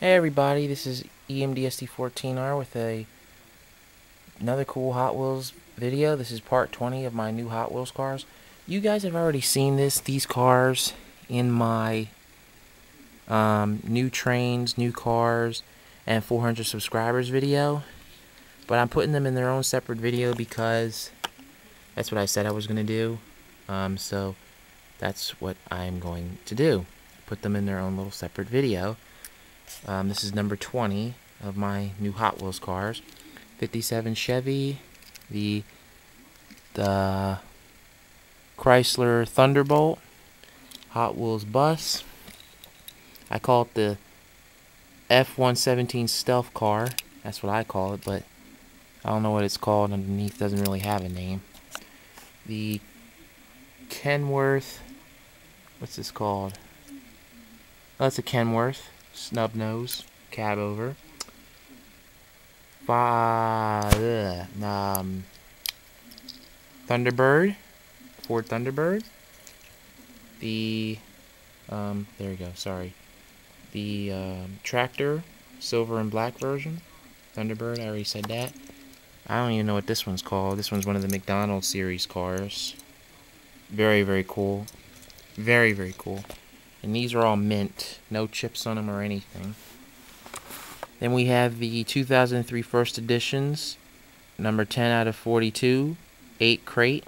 Hey everybody, this is EMDSD14R with a another cool Hot Wheels video. This is part 20 of my new Hot Wheels cars. You guys have already seen this, these cars, in my um, new trains, new cars, and 400 subscribers video. But I'm putting them in their own separate video because that's what I said I was going to do. Um, so that's what I'm going to do. Put them in their own little separate video. Um, this is number 20 of my new Hot Wheels cars. 57 Chevy, the the Chrysler Thunderbolt, Hot Wheels bus. I call it the F-117 stealth car. That's what I call it, but I don't know what it's called underneath. Doesn't really have a name. The Kenworth. What's this called? Oh, that's a Kenworth snub nose cab over. Five, um, Thunderbird, Ford Thunderbird. The, um, there we go. Sorry, the um, tractor, silver and black version. Thunderbird. I already said that. I don't even know what this one's called. This one's one of the McDonald's series cars. Very, very cool. Very, very cool. And these are all mint. No chips on them or anything. Then we have the 2003 first editions. Number 10 out of 42. 8 crate.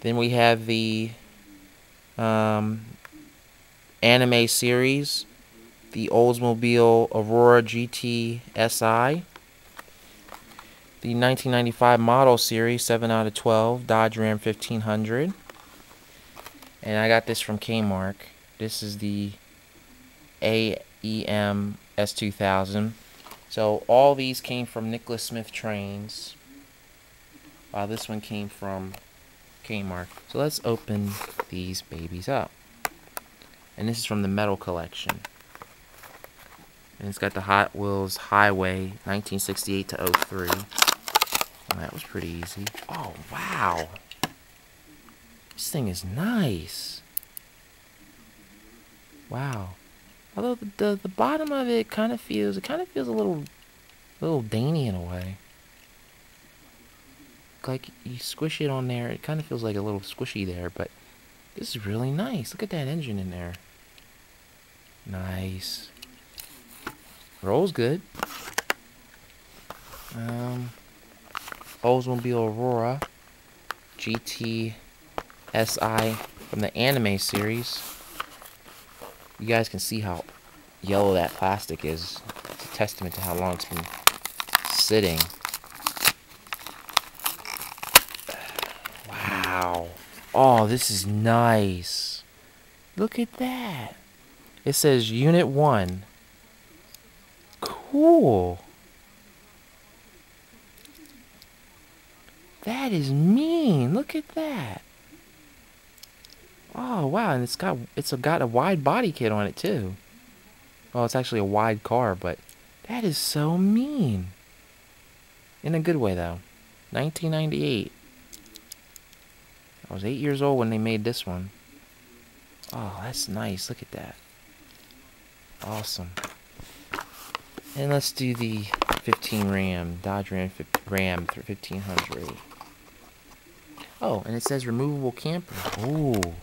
Then we have the um, anime series. The Oldsmobile Aurora GT SI. The 1995 model series, 7 out of 12. Dodge Ram 1500 and I got this from Kmart. This is the AEM S2000. So all these came from Nicholas Smith Trains. While this one came from Kmart. So let's open these babies up. And this is from the metal collection. And it's got the Hot Wheels Highway 1968 to 03. Oh, that was pretty easy. Oh, wow. This thing is nice. Wow. Although the, the, the bottom of it kind of feels, it kind of feels a little, little dainty in a way. Like you squish it on there, it kind of feels like a little squishy there, but this is really nice. Look at that engine in there. Nice. Rolls good. Um, Oldsmobile Aurora GT SI from the anime series. You guys can see how yellow that plastic is. It's a testament to how long it's been sitting. Wow. Oh, this is nice. Look at that. It says Unit 1. Cool. That is mean. Look at that. Oh wow, and it's got it's got a wide body kit on it too. Well, it's actually a wide car, but that is so mean. In a good way though. 1998. I was eight years old when they made this one. Oh, that's nice. Look at that. Awesome. And let's do the 15 Ram, Dodge Ram, Ram 1500. Oh, and it says removable camper. Ooh.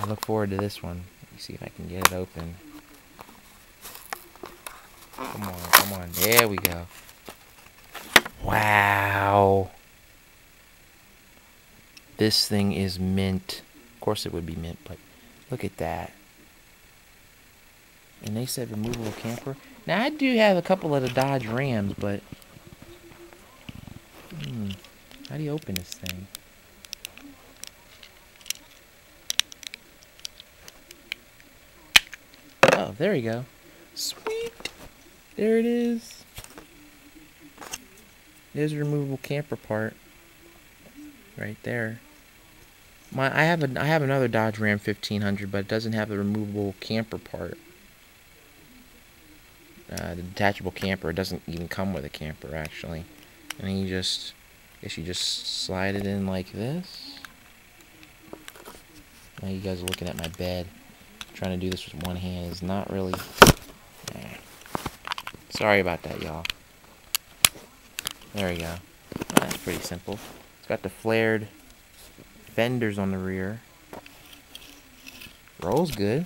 I look forward to this one. Let me see if I can get it open. Come on, come on. There we go. Wow. This thing is mint. Of course it would be mint, but look at that. And they said removable camper. Now I do have a couple of the Dodge Rams, but... Hmm, how do you open this thing? Oh, there you go. Sweet. There it is. There's a removable camper part. Right there. My I have a I have another Dodge Ram 1500, but it doesn't have the removable camper part. Uh, the detachable camper doesn't even come with a camper actually, and you just I guess you just slide it in like this. Now you guys are looking at my bed. Trying to do this with one hand is not really... Sorry about that, y'all. There we go. That's pretty simple. It's got the flared fenders on the rear. Rolls good.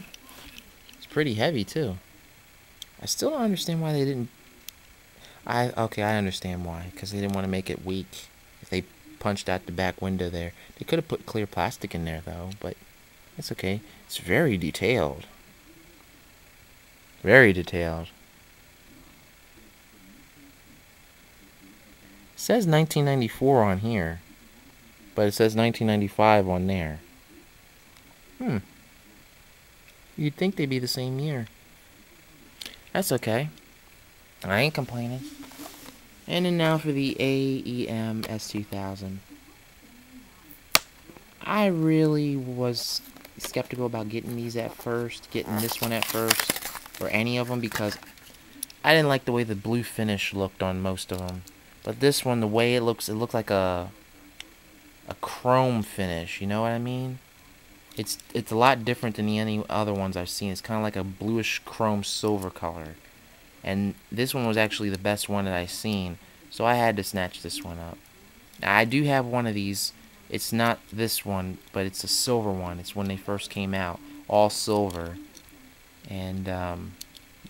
It's pretty heavy, too. I still don't understand why they didn't... I Okay, I understand why. Because they didn't want to make it weak. If they punched out the back window there. They could have put clear plastic in there, though. But it's okay. It's very detailed. Very detailed. It says 1994 on here. But it says 1995 on there. Hmm. You'd think they'd be the same year. That's okay. I ain't complaining. And then now for the AEM S2000. I really was skeptical about getting these at first, getting this one at first, or any of them, because I didn't like the way the blue finish looked on most of them. But this one, the way it looks, it looks like a a chrome finish, you know what I mean? It's it's a lot different than any other ones I've seen. It's kind of like a bluish chrome silver color. And this one was actually the best one that I've seen. So I had to snatch this one up. Now, I do have one of these. It's not this one, but it's a silver one. It's when they first came out. All silver. And um,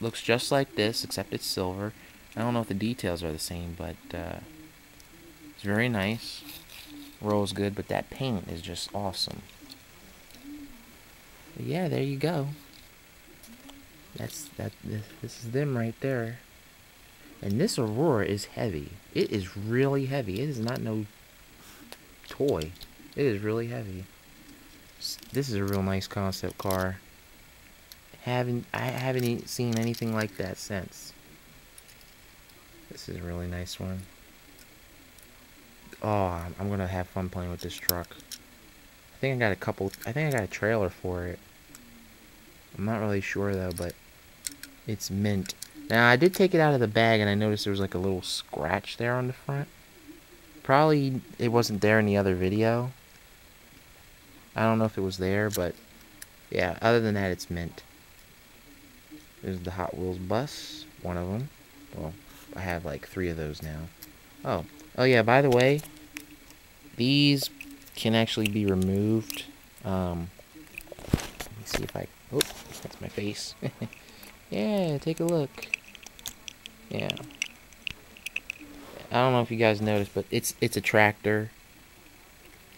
looks just like this, except it's silver. I don't know if the details are the same, but uh, it's very nice. Rolls good, but that paint is just awesome. But yeah, there you go. That's that. This, this is them right there. And this Aurora is heavy. It is really heavy. It is not no toy. It is really heavy. This is a real nice concept car. Haven't I haven't seen anything like that since. This is a really nice one. Oh, I'm gonna have fun playing with this truck. I think I got a couple. I think I got a trailer for it. I'm not really sure though, but it's mint. Now, I did take it out of the bag, and I noticed there was like a little scratch there on the front. Probably it wasn't there in the other video. I don't know if it was there, but yeah, other than that, it's mint. There's the Hot Wheels bus, one of them. Well, I have like three of those now. Oh, oh yeah, by the way, these can actually be removed. Um, let me see if I, oh, that's my face. yeah, take a look. Yeah. I don't know if you guys noticed, but it's it's a tractor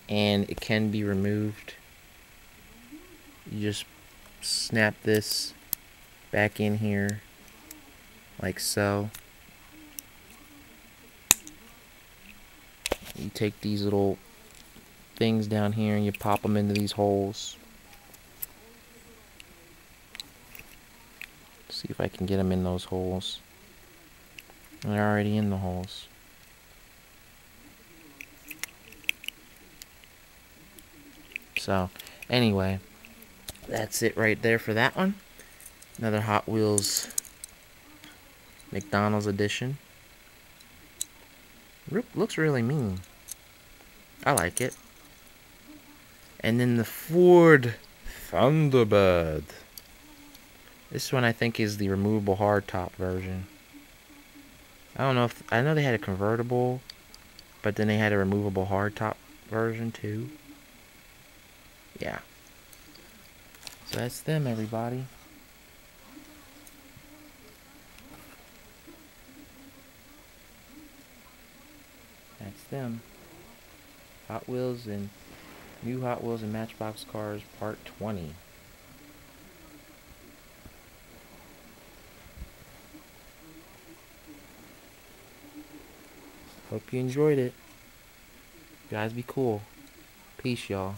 and it can be removed. You just snap this back in here like so. You take these little things down here and you pop them into these holes. See if I can get them in those holes. They're already in the holes. So, anyway, that's it right there for that one. Another Hot Wheels McDonald's edition. Looks really mean. I like it. And then the Ford Thunderbird. This one I think is the removable hardtop version. I don't know if I know they had a convertible, but then they had a removable hardtop version too. Yeah. So that's them, everybody. That's them. Hot Wheels and New Hot Wheels and Matchbox Cars Part 20. Hope you enjoyed it. Guys be cool. Peace, y'all.